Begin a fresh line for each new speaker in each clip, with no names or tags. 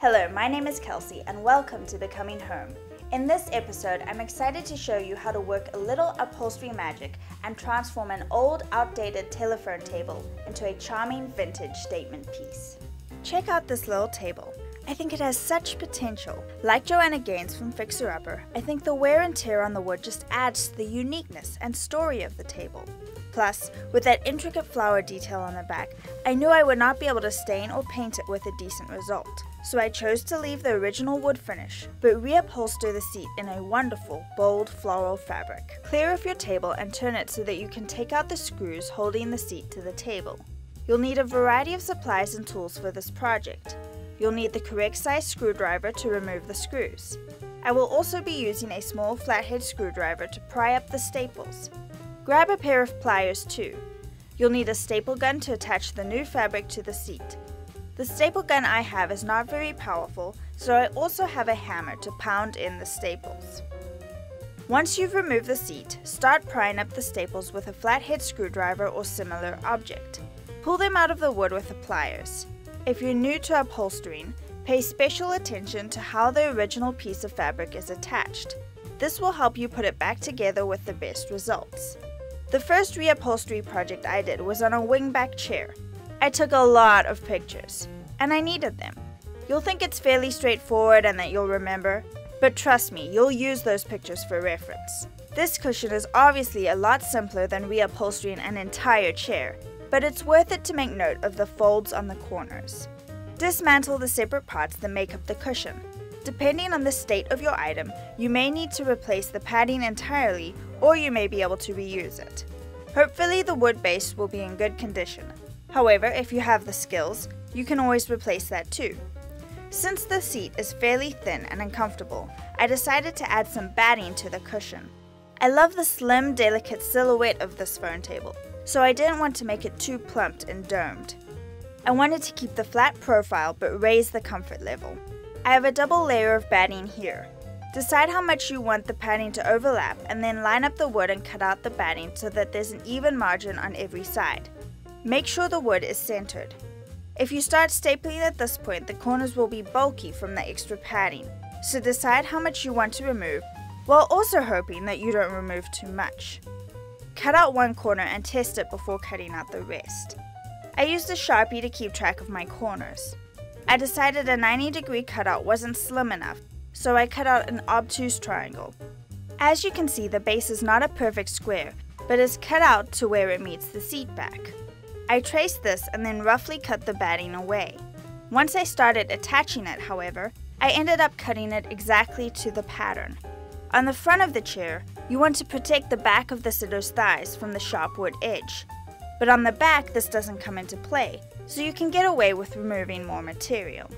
Hello, my name is Kelsey and welcome to Becoming Home. In this episode, I'm excited to show you how to work a little upholstery magic and transform an old, outdated telephone table into a charming vintage statement piece. Check out this little table. I think it has such potential. Like Joanna Gaines from Fixer Upper, I think the wear and tear on the wood just adds to the uniqueness and story of the table. Plus, with that intricate flower detail on the back, I knew I would not be able to stain or paint it with a decent result. So I chose to leave the original wood finish, but reupholster the seat in a wonderful, bold floral fabric. Clear off your table and turn it so that you can take out the screws holding the seat to the table. You'll need a variety of supplies and tools for this project. You'll need the correct size screwdriver to remove the screws. I will also be using a small flathead screwdriver to pry up the staples. Grab a pair of pliers too. You'll need a staple gun to attach the new fabric to the seat. The staple gun I have is not very powerful, so I also have a hammer to pound in the staples. Once you've removed the seat, start prying up the staples with a flathead screwdriver or similar object. Pull them out of the wood with the pliers. If you're new to upholstering, pay special attention to how the original piece of fabric is attached. This will help you put it back together with the best results. The first reupholstery project I did was on a wingback chair. I took a lot of pictures, and I needed them. You'll think it's fairly straightforward and that you'll remember, but trust me, you'll use those pictures for reference. This cushion is obviously a lot simpler than reupholstering an entire chair, but it's worth it to make note of the folds on the corners. Dismantle the separate parts that make up the cushion. Depending on the state of your item, you may need to replace the padding entirely or you may be able to reuse it. Hopefully the wood base will be in good condition. However, if you have the skills, you can always replace that too. Since the seat is fairly thin and uncomfortable, I decided to add some batting to the cushion. I love the slim, delicate silhouette of this phone table, so I didn't want to make it too plumped and domed. I wanted to keep the flat profile but raise the comfort level. I have a double layer of batting here. Decide how much you want the padding to overlap and then line up the wood and cut out the batting so that there's an even margin on every side. Make sure the wood is centered. If you start stapling at this point, the corners will be bulky from the extra padding, so decide how much you want to remove while also hoping that you don't remove too much. Cut out one corner and test it before cutting out the rest. I used a Sharpie to keep track of my corners. I decided a 90 degree cutout wasn't slim enough, so I cut out an obtuse triangle. As you can see, the base is not a perfect square, but is cut out to where it meets the seat back. I traced this and then roughly cut the batting away. Once I started attaching it, however, I ended up cutting it exactly to the pattern. On the front of the chair, you want to protect the back of the sitter's thighs from the sharp wood edge. But on the back, this doesn't come into play, so you can get away with removing more material.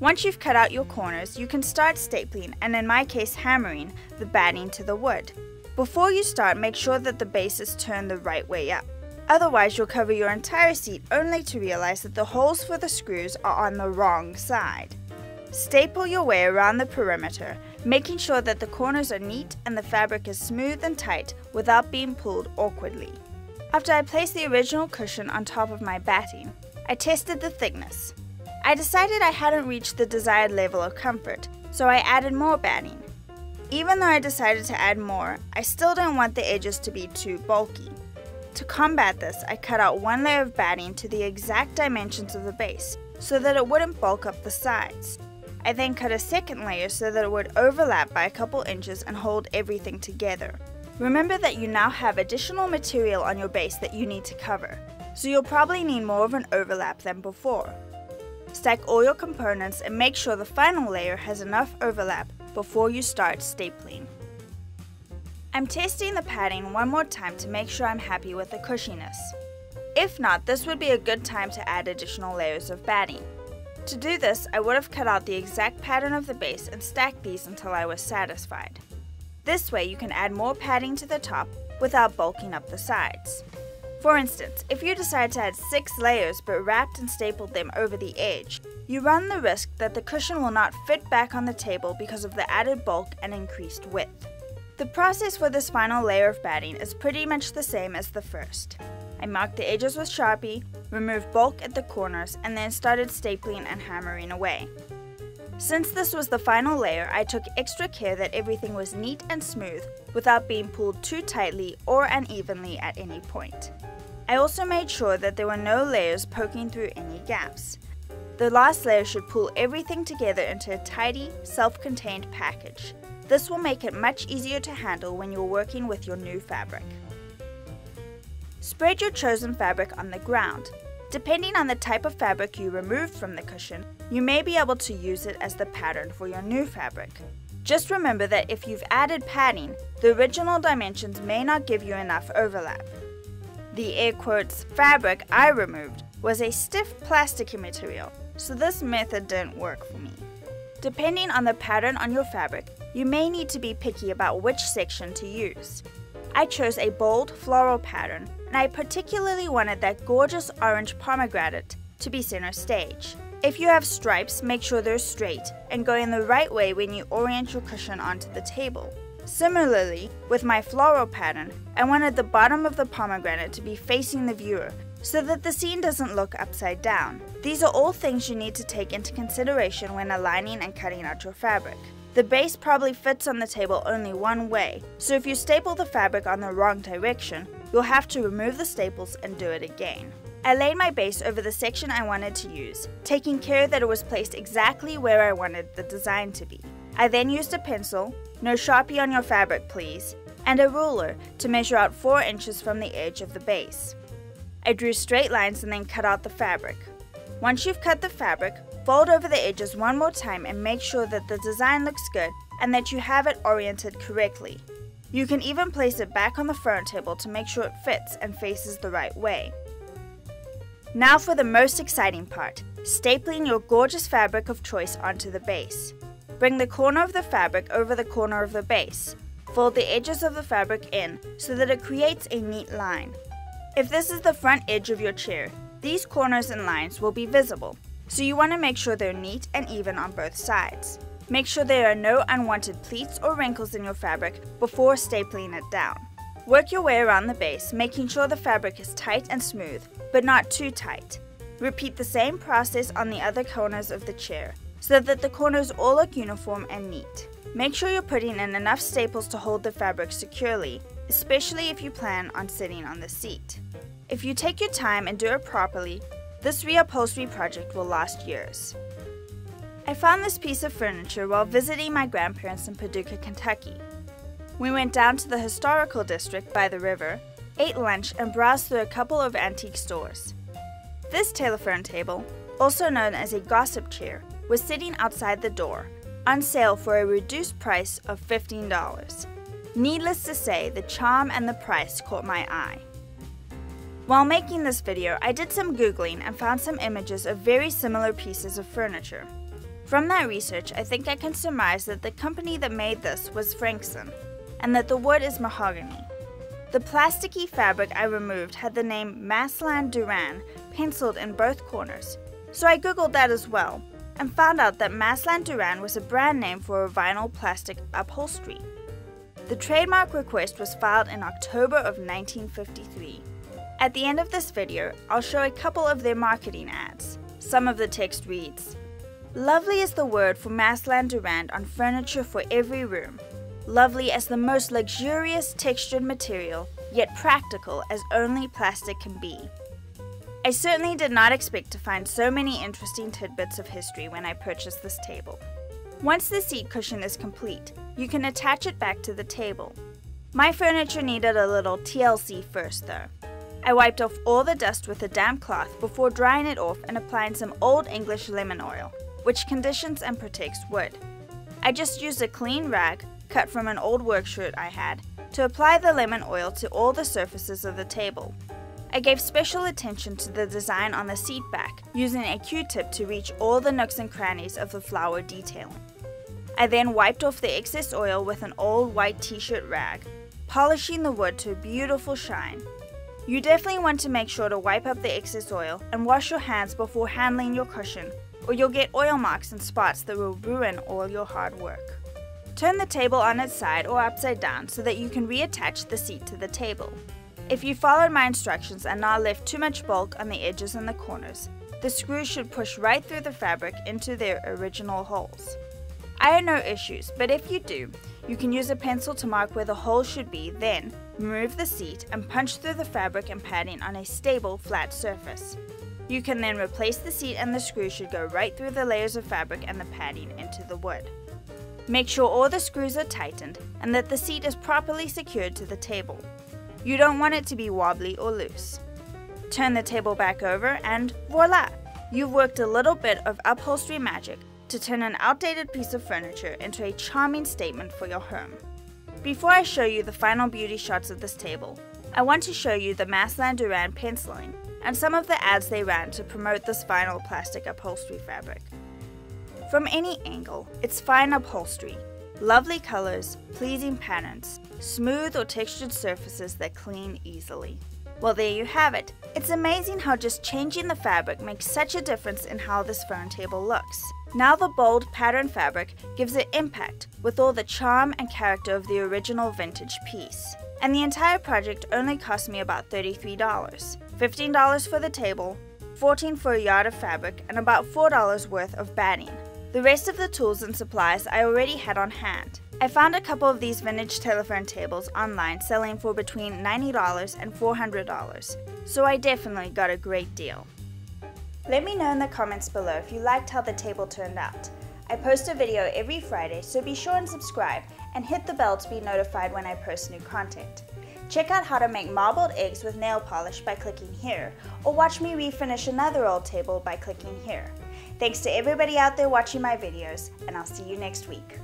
Once you've cut out your corners, you can start stapling and in my case hammering the batting to the wood. Before you start, make sure that the base is turned the right way up. Otherwise, you'll cover your entire seat only to realize that the holes for the screws are on the wrong side. Staple your way around the perimeter, making sure that the corners are neat and the fabric is smooth and tight without being pulled awkwardly. After I placed the original cushion on top of my batting, I tested the thickness. I decided I hadn't reached the desired level of comfort, so I added more batting. Even though I decided to add more, I still didn't want the edges to be too bulky. To combat this, I cut out one layer of batting to the exact dimensions of the base so that it wouldn't bulk up the sides. I then cut a second layer so that it would overlap by a couple inches and hold everything together. Remember that you now have additional material on your base that you need to cover, so you'll probably need more of an overlap than before. Stack all your components and make sure the final layer has enough overlap before you start stapling. I'm testing the padding one more time to make sure I'm happy with the cushiness. If not, this would be a good time to add additional layers of batting. To do this, I would have cut out the exact pattern of the base and stacked these until I was satisfied. This way you can add more padding to the top without bulking up the sides. For instance, if you decide to add 6 layers but wrapped and stapled them over the edge, you run the risk that the cushion will not fit back on the table because of the added bulk and increased width. The process for this final layer of batting is pretty much the same as the first. I marked the edges with Sharpie, removed bulk at the corners, and then started stapling and hammering away. Since this was the final layer, I took extra care that everything was neat and smooth without being pulled too tightly or unevenly at any point. I also made sure that there were no layers poking through any gaps. The last layer should pull everything together into a tidy, self-contained package. This will make it much easier to handle when you're working with your new fabric. Spread your chosen fabric on the ground. Depending on the type of fabric you removed from the cushion, you may be able to use it as the pattern for your new fabric. Just remember that if you've added padding, the original dimensions may not give you enough overlap. The air quotes fabric I removed was a stiff plastic material, so this method didn't work for me. Depending on the pattern on your fabric, you may need to be picky about which section to use. I chose a bold floral pattern and I particularly wanted that gorgeous orange pomegranate to be center stage. If you have stripes, make sure they're straight and go in the right way when you orient your cushion onto the table. Similarly, with my floral pattern, I wanted the bottom of the pomegranate to be facing the viewer so that the scene doesn't look upside down. These are all things you need to take into consideration when aligning and cutting out your fabric. The base probably fits on the table only one way, so if you staple the fabric on the wrong direction, you'll have to remove the staples and do it again. I laid my base over the section I wanted to use, taking care that it was placed exactly where I wanted the design to be. I then used a pencil, no sharpie on your fabric please, and a ruler to measure out 4 inches from the edge of the base. I drew straight lines and then cut out the fabric. Once you've cut the fabric, fold over the edges one more time and make sure that the design looks good and that you have it oriented correctly. You can even place it back on the front table to make sure it fits and faces the right way. Now for the most exciting part, stapling your gorgeous fabric of choice onto the base. Bring the corner of the fabric over the corner of the base. Fold the edges of the fabric in so that it creates a neat line. If this is the front edge of your chair, these corners and lines will be visible, so you want to make sure they're neat and even on both sides. Make sure there are no unwanted pleats or wrinkles in your fabric before stapling it down. Work your way around the base, making sure the fabric is tight and smooth, but not too tight. Repeat the same process on the other corners of the chair, so that the corners all look uniform and neat. Make sure you're putting in enough staples to hold the fabric securely, especially if you plan on sitting on the seat. If you take your time and do it properly, this reupholstery project will last years. I found this piece of furniture while visiting my grandparents in Paducah, Kentucky. We went down to the historical district by the river, ate lunch, and browsed through a couple of antique stores. This telephone table, also known as a gossip chair, was sitting outside the door, on sale for a reduced price of $15. Needless to say, the charm and the price caught my eye. While making this video, I did some googling and found some images of very similar pieces of furniture. From that research, I think I can surmise that the company that made this was Frankson, and that the wood is mahogany. The plasticky fabric I removed had the name Masland Duran penciled in both corners, so I googled that as well, and found out that Masland Duran was a brand name for a vinyl plastic upholstery. The trademark request was filed in October of 1953. At the end of this video, I'll show a couple of their marketing ads. Some of the text reads, Lovely is the word for Masland Duran on furniture for every room. Lovely as the most luxurious textured material, yet practical as only plastic can be. I certainly did not expect to find so many interesting tidbits of history when I purchased this table. Once the seat cushion is complete, you can attach it back to the table. My furniture needed a little TLC first though. I wiped off all the dust with a damp cloth before drying it off and applying some Old English lemon oil which conditions and protects wood. I just used a clean rag, cut from an old work shirt I had, to apply the lemon oil to all the surfaces of the table. I gave special attention to the design on the seat back, using a Q-tip to reach all the nooks and crannies of the flower detailing. I then wiped off the excess oil with an old white t-shirt rag, polishing the wood to a beautiful shine. You definitely want to make sure to wipe up the excess oil and wash your hands before handling your cushion or you'll get oil marks and spots that will ruin all your hard work. Turn the table on its side or upside down so that you can reattach the seat to the table. If you followed my instructions and not left too much bulk on the edges and the corners, the screws should push right through the fabric into their original holes. I had no issues, but if you do, you can use a pencil to mark where the hole should be, then remove the seat and punch through the fabric and padding on a stable, flat surface. You can then replace the seat and the screws should go right through the layers of fabric and the padding into the wood. Make sure all the screws are tightened and that the seat is properly secured to the table. You don't want it to be wobbly or loose. Turn the table back over and voila! You've worked a little bit of upholstery magic to turn an outdated piece of furniture into a charming statement for your home. Before I show you the final beauty shots of this table, I want to show you the Masland Duran penciling and some of the ads they ran to promote this vinyl plastic upholstery fabric. From any angle, it's fine upholstery, lovely colors, pleasing patterns, smooth or textured surfaces that clean easily. Well, there you have it. It's amazing how just changing the fabric makes such a difference in how this phone table looks. Now the bold pattern fabric gives it impact with all the charm and character of the original vintage piece. And the entire project only cost me about $33. $15 for the table, 14 for a yard of fabric, and about $4 worth of batting. The rest of the tools and supplies I already had on hand. I found a couple of these vintage telephone tables online selling for between $90 and $400, so I definitely got a great deal. Let me know in the comments below if you liked how the table turned out. I post a video every Friday, so be sure and subscribe and hit the bell to be notified when I post new content. Check out how to make marbled eggs with nail polish by clicking here, or watch me refinish another old table by clicking here. Thanks to everybody out there watching my videos, and I'll see you next week.